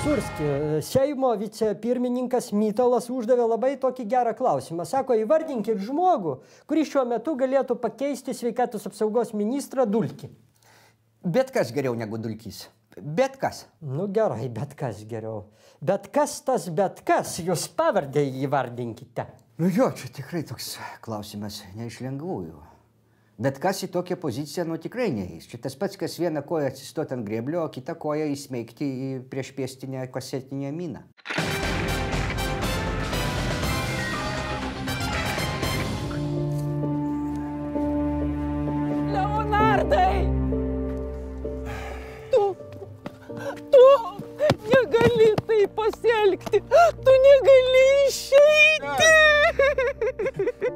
Surski, Seimo vicepirmininkas Mytalas uždavė labai tokį gerą klausimą. Sako, įvardinkit žmogų, kuris šiuo metu galėtų pakeisti sveikatos apsaugos ministrą Dulkį. Bet kas geriau negu dulkys? Bet kas. Nu gerai, bet kas geriau. Bet kas tas bet kas, jūs pavardę įvardinkite. Nu jo, čia tikrai toks klausimas ne iš lengvųjų. Bet kas į tokią poziciją, nu tikrai neįs. Čia tas pats, kas vieną koją atsistoti ant grėblio, o kitą koją įsmeigti į priešpėstinę kasetinę miną. Leonardai! Tu, tu negali taip pasielgti, tu negali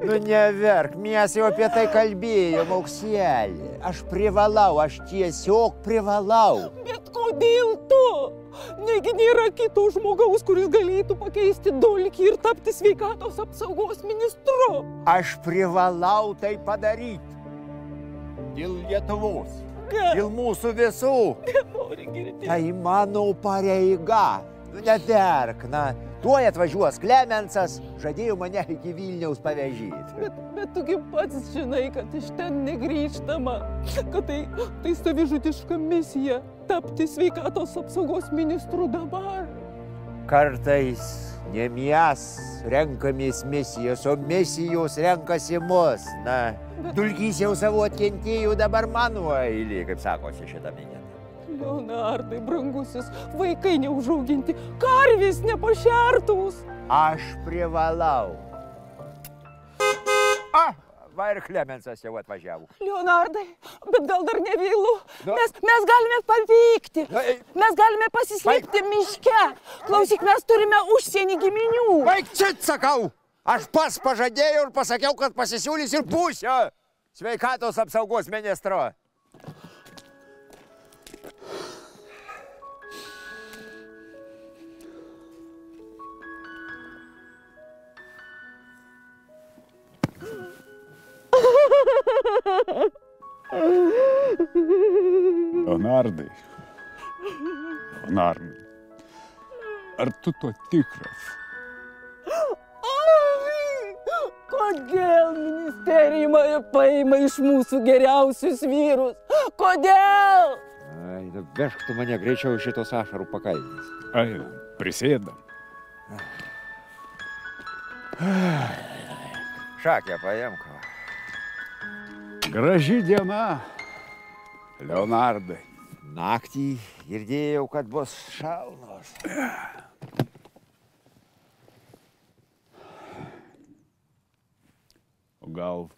Nu neverk, mes jau apie tai kalbėjom, aukselį. Aš privalau, aš tiesiog privalau. Bet kodėl tu? Negi nėra kito žmogaus, kuris galėtų pakeisti Dolkį ir tapti sveikatos apsaugos ministru. Aš privalau tai padaryti. Dėl Lietuvos. Ką? Dėl mūsų visų. Nori girdėti. Tai mano pareiga. Neverk, na. Tuoj atvažiuos Klemensas, žadėjo mane iki Vilniaus pavežyti. Bet, bet tugi pats žinai, kad iš ten negrįžtama, kad tai, tai savižudiška misija tapti sveikatos apsaugos ministru dabar. Kartais ne mes renkamės misijos, o misijos renkasi mus. Na, dulkys jau savo atkentėjų, dabar mano eilė, kaip sakosi šitą minėtą. Leonardai, brangusis, vaikai neužauginti, karvės nepašertus. Aš privalau. A, va ir Klemensas jau atvažiavo. Leonardai, bet gal dar ne vėlu. Nu. Mes, mes galime pavykti. Na, ei. Mes galime pasislėpti miške. Klausyk, mes turime užsienį giminių. Baig čia, sakau. Aš pats pažadėjau ir pasakiau, kad pasisiūlys ir pusę sveikatos apsaugos ministro. Leonardai. Leonardai. Ar tu to tikras? Ai, Kodėl ministerija mane paima iš mūsų geriausius vyrus? Kodėl? Ai, nu, vežk tu mane greičiau šitos ašarų pakaitės. Einam, prisėdam. Šakę paimk. Graži diena, Leonardai. Naktį girdėjau, kad bus šalnos. O gal,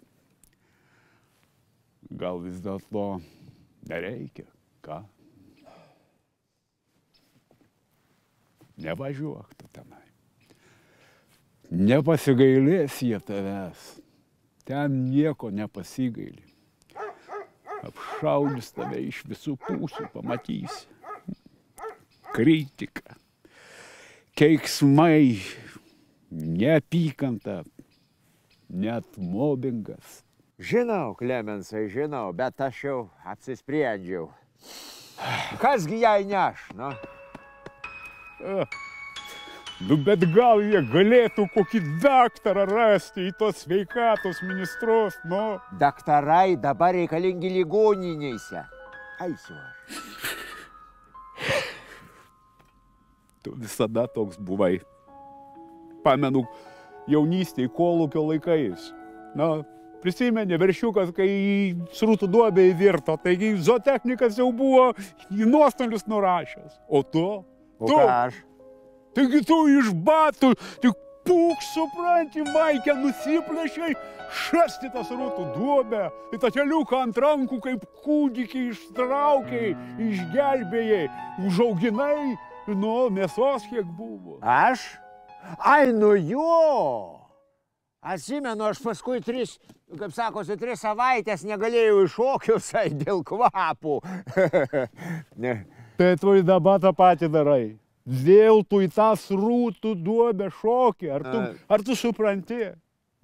gal vis dėlto nereikia, ką? Nevažiuok tu tenai. Nepasigailės jie tavęs. Ten nieko nepasigaili. Apšaudys tave iš visų pusių, pamatysi. Kritika, keiksmai, neapykanta, net mobbingas. Žinau, Klemensai, žinau, bet aš jau apsisprendžiau. Kasgi jai neš, nu? Nu, bet gal jie galėtų kokį daktarą rasti į tos sveikatos ministrus, nu. Daktarai dabar reikalingi ligoninėse. Eisiu aš. Tu visada toks buvai. Pamenu, jaunystėje kolūkio laikais. Na, prisimeni, veršiukas, kai srūtų duobę įvirto, taigi zootechnikas jau buvo į nuostolius nurašęs. O tu? O tu? ką aš? Taigi tu iš batų, tik pūk, supranti, Maikė nusiplėšiai, šasti tas rūtų duobę, į tą keliuką ant rankų kaip kūdikį ištraukiai, išgelbėjai, užauginai, nu, mėsos kiek buvo. Aš? Ai, nu jo. Atsimenu, aš paskui tris, kaip sakosi, tris savaitės negalėjau iššokius dėl kvapų. ne. Tai tu ir dabar tą patį darai. Vėl tu į tą srūtų duobę šokį. Ar tu, ar tu supranti?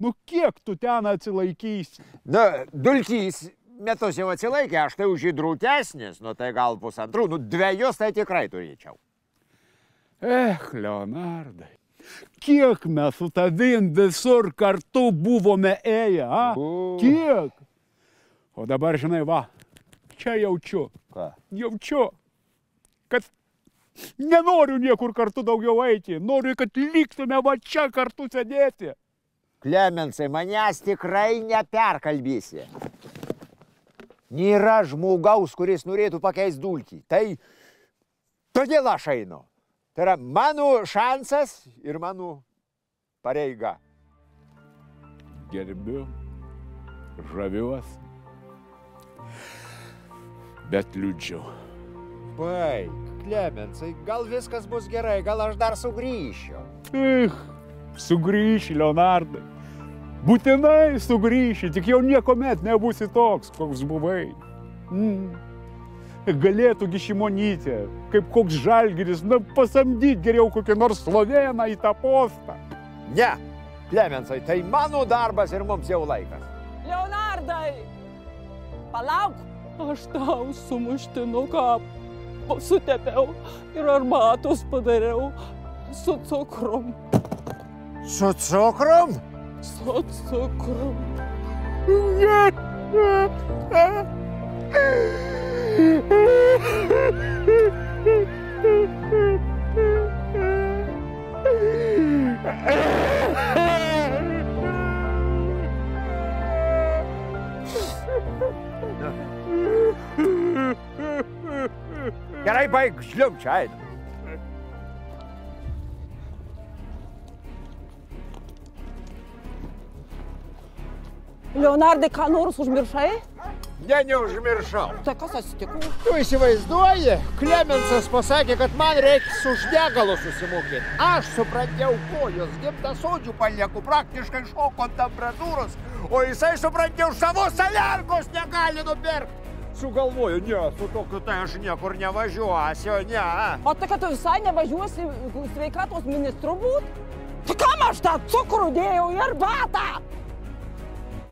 Nu kiek tu ten atsilaikysi? Na, dulkys metus jau atsilaikė, aš tai už jį drūtesnis, nu tai gal pusantrų, nu dviejus tai tikrai turėčiau. Eh, Leonardai, kiek mes su tavim visur kartu buvome ėję, a? Bu. Kiek? O dabar, žinai, va, čia jaučiu, Ką? jaučiu, kad nenoriu niekur kartu daugiau eiti, noriu, kad liktume va čia kartu sėdėti. Klemensai, manęs tikrai neperkalbėsi. Nėra žmogaus, kuris norėtų pakeisti dulkį. Tai todėl aš einu. Tai yra mano šansas ir mano pareiga. Gerbiu, žaviuosi, bet liūdžiu. Baig, Klemensai, gal viskas bus gerai, gal aš dar sugrįšiu. Ech, sugrįši, Leonardai. Būtinai sugrįši, tik jau niekuomet nebūsi toks, koks buvai. Mm. Galėtų gišimonytė, kaip koks žalgiris, na pasamdyti geriau kokį nors sloveną į tą postą. Ne, Klemensai, tai mano darbas ir mums jau laikas. Leonardai! Palauk! Aš tau sumuštinuką sutepiau ir arbatos padariau su cukrum. Su cukrum? Su cukrum. Gerai, baig, žlium čia. eina. Leonardai, ką nors užmiršai? Ne, neužmiršau. Tai kas atsitiko? Tu įsivaizduoji, Klemensas pasakė, kad man reikia už degalų susimokėti. Aš suprantiau kojos, gimtasodžių palieku praktiškai šoko temperatūros, o jisai suprantiau, už savo saliarkos negali nupirkti. Sugalvoju, ne, su tokiu tai aš niekur nevažiuosiu, ne. O tai, kad tu visai nevažiuosi sveikatos ministru būt? Tai kam aš tą cukrų dėjau į arbatą?